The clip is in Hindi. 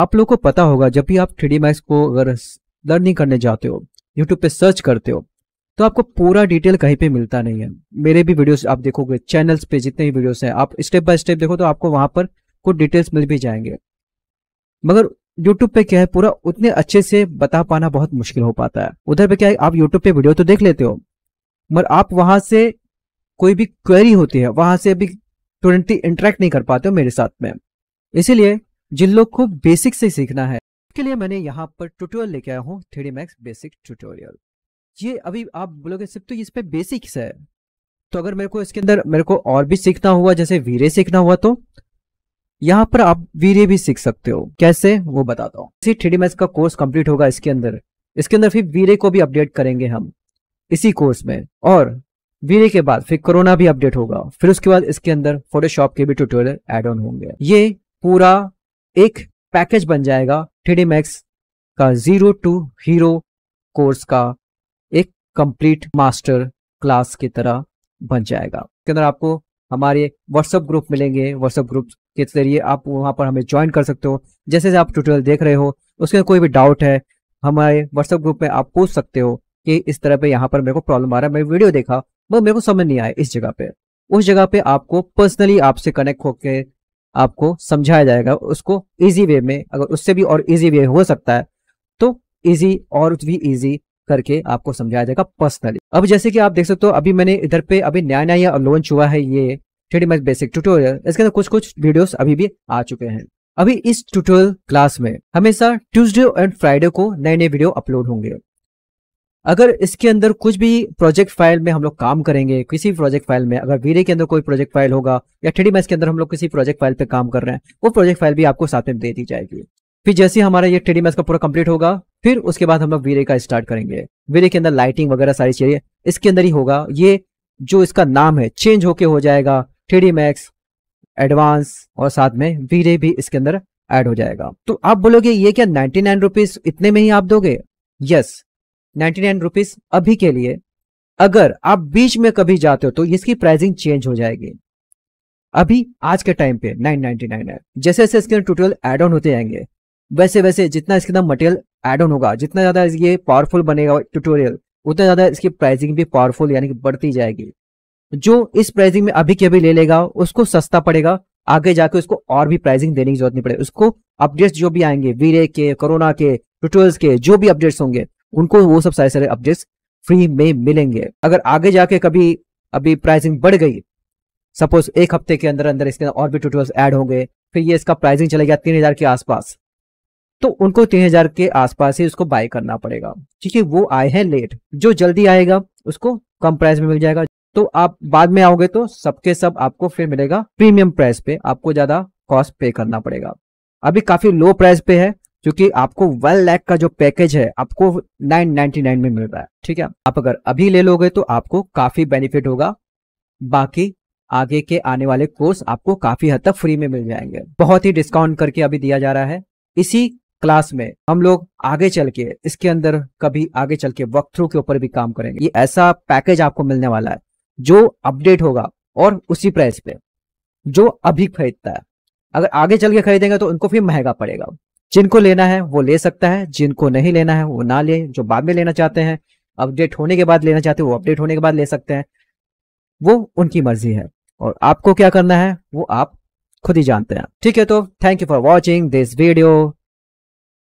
आप लोग को पता होगा, जब भी आप थ्री मैक्स को अगर लर्निंग करने जाते हो यूट्यूब पे सर्च करते हो तो आपको पूरा डिटेल कहीं पे मिलता नहीं है। मेरे भी वीडियोस आप देखोगे चैनल्स पे जितने भी वीडियोस हैं, आप स्टेप बाय स्टेप देखो तो आपको वहाँ पर कुछ डिटेल्स मिल भी जाएँगे। मगर यूट्यूब पे क्या है, पूरा उतने अच्छे से बता पाना बहुत मुश्किल हो पाता है। उधर पे क्या है, आप यूट्यूब पे वीडियो तो देख लेते हो, मगर आप वहाँ से कोई भी क्वेरी होती है, वहाँ से अभी तुरंत इंटरेक्ट नहीं कर पाते हो मेरे साथ में। इसीलिए जिन लोग को बेसिक से सीखना है, उसके लिए मैंने यहाँ पर ट्यूटोरियल लेके आया हूँ थ्री मैक्स बेसिक ट्यूटोरियल ये अभी आप बोलोगे, सिर्फ़ तो इस पे बेसिक्स है। तो अगर मेरे को इसके अंदर मेरे को और भी सीखना हुआ, जैसे वीरे सीखना हुआ तो यहाँ पर आप वीरे भी सीख सकते हो। कैसे? वो बताता हूँ। इसी थ्री मैक्स का कोर्स कंप्लीट होगा इसके अंदर। इसके अंदर फिर वीरे को भी अपडेट करेंगे हम, इसी कोर्स में। और वीरे के बाद फिर कोरोना भी अपडेट होगा। फिर उसके बाद इसके अंदर फोटोशॉप के भी ट्यूटोरियल एड ऑन होंगे। ये पूरा एक पैकेज बन जाएगा थ्री मैक्स का ज़ीरो टू हीरो कोर्स का एक कंप्लीट मास्टर क्लास की तरह बन जाएगा। इसके अंदर आपको हमारे व्हाट्सएप ग्रुप मिलेंगे। व्हाट्सएप ग्रुप के ज़रिए आप वहाँ पर हमें ज्वाइन कर सकते हो। जैसे जैसे आप ट्यूटोरियल देख रहे हो, उसके कोई भी डाउट है, हमारे व्हाट्सएप ग्रुप में आप पूछ सकते हो कि इस तरह पे यहाँ पर मेरे को प्रॉब्लम आ रहा है मैं वीडियो देखा मगर मेरे को समझ नहीं आया इस जगह पे। उस जगह पे आपको पर्सनली आपसे कनेक्ट होके आपको समझाया जाएगा। उसको इजी वे में, अगर उससे भी और इजी वे हो सकता है तो इजी और भी इजी करके आपको समझाया जाएगा पर्सनली अब जैसे कि आप देख सकते हो, अभी मैंने इधर पे, अभी नया नया लॉन्च हुआ है ये थ्री मैच बेसिक ट्यूटोरियल इसके अंदर कुछ कुछ वीडियोस अभी भी आ चुके हैं। अभी इस ट्यूटोरियल क्लास में हमेशा ट्यूसडे एंड फ्राइडे को नए नए वीडियो अपलोड होंगे। अगर इसके अंदर कुछ भी प्रोजेक्ट फ़ाइल में हम लोग काम करेंगे, किसी प्रोजेक्ट फ़ाइल में, अगर वीरे के अंदर कोई प्रोजेक्ट फ़ाइल होगा, या थ्री के अंदर हम लोग किसी प्रोजेक्ट फ़ाइल पे काम कर रहे हैं, वो प्रोजेक्ट फ़ाइल भी आपको साथ में दे दी जाएगी। फिर जैसे हमारा ये थ्री मैच का पूरा कंप्लीट होगा, फिर उसके बाद हम लोग वीरे का स्टार्ट करेंगे। वीरे के अंदर लाइटिंग वगैरह सारी चीज़ें, इसके अंदर ही होगा। ये जो इसका नाम है चेंज होके हो जाएगा थ्री मैक्स एडवांस और साथ में वीरे भी इसके अंदर ऐड हो जाएगा। तो आप बोलोगे, ये क्या नाइनटी नाइन रुपीज़ इतने में ही आप दोगे? यस नाइनटी नाइन रुपीज़ अभी के लिए। अगर आप बीच में कभी जाते हो तो इसकी प्राइसिंग चेंज हो जाएगी। अभी आज के टाइम पे नाइन नाइनटी नाइन है। जैसे जैसे इसके ट्यूटोरियल एड ऑन होते जाएँगे, वैसे वैसे जितना इसके अंदर मटेरियल एड ऑन होगा, जितना ज़्यादा ये पावरफुल बनेगा ट्यूटोरियल उतना ज़्यादा इसकी प्राइसिंग भी पावरफुल यानी कि बढ़ती जाएगी। जो इस प्राइसिंग में अभी के अभी ले लेगा, उसको सस्ता पड़ेगा, आगे जाके उसको और भी प्राइसिंग देने की ज़रूरत नहीं पड़ेगी। उसको अपडेट्स जो भी आएँगे वीरे के कोरोना के ट्यूटोरियल्स के, जो भी अपडेट्स होंगे उनको वो सब सारे सारे अपडेट्स फ्री में मिलेंगे। अगर आगे जाके कभी, अभी प्राइसिंग बढ़ गई सपोज़ एक हफ़्ते के अंदर अंदर इसके और भी ट्यूटोरियल्स ऐड होंगे, फिर ये इसका प्राइसिंग चले गया तीन हज़ार के आसपास तो उनको तीन हज़ार के आसपास ही उसको बाय करना पड़ेगा। क्योंकि वो आए हैं लेट जो जल्दी आएगा, उसको कम प्राइस में मिल जाएगा। तो आप बाद में आओगे तो सबके सब आपको फिर मिलेगा प्रीमियम प्राइस पे। आपको ज़्यादा कॉस्ट पे करना पड़ेगा। अभी काफ़ी लो प्राइस पे है क्योंकि आपको वन लैख का जो पैकेज है, आपको नाइन नाइनटी नाइन में मिल रहा है, ठीक है? आप अगर अभी ले लोगे तो आपको काफ़ी बेनिफिट होगा। बाकी आगे के आने वाले कोर्स आपको काफ़ी हद तक फ्री में मिल जाएँगे। बहुत ही डिस्काउंट करके अभी दिया जा रहा है। इसी क्लास में हम लोग आगे चल के, इसके अंदर कभी आगे चल के वक्त थ्रू के ऊपर भी काम करेंगे। ये ऐसा पैकेज आपको मिलने वाला है, जो अपडेट होगा और उसी प्राइस पे, जो अभी खरीदता है। अगर आगे चल के खरीदेंगे तो उनको फिर महँगा पड़ेगा। जिनको लेना है वो ले सकता है, जिनको नहीं लेना है वो ना ले, जो बाद में लेना चाहते हैं अपडेट होने के बाद लेना चाहते हैं वो अपडेट होने के बाद ले सकते हैं। वो उनकी मर्ज़ी है। और आपको क्या करना है, वो आप खुद ही जानते हैं। ठीक है तो thank you for watching this video